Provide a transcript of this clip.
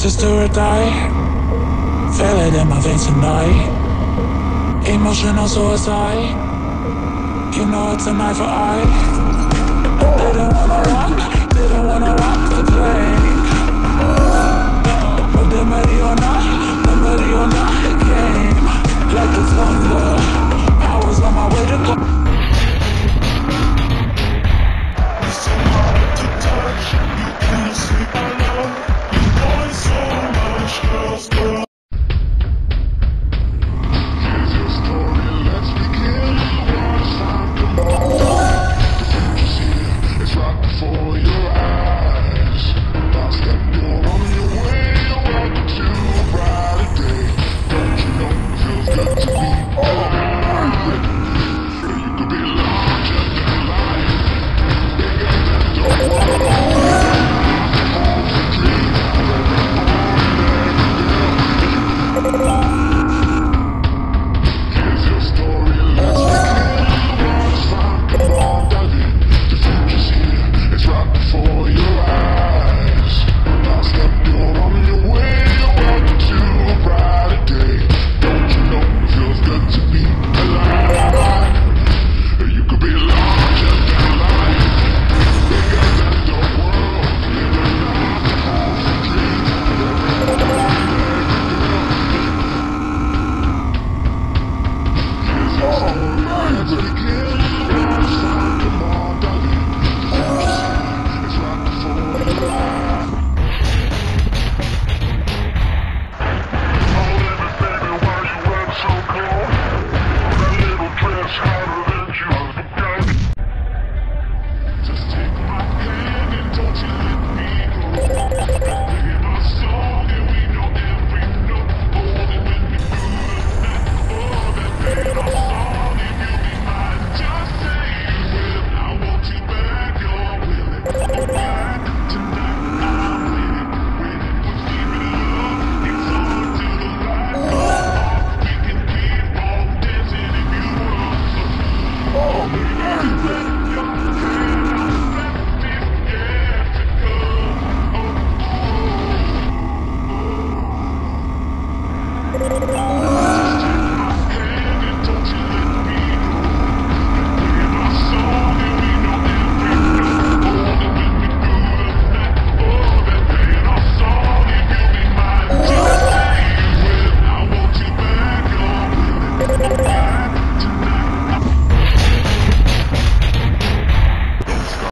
This is or die. Feel it in my veins tonight. Emotional suicide. You know it's an eye for eye. don't wanna rock, They don't wanna rock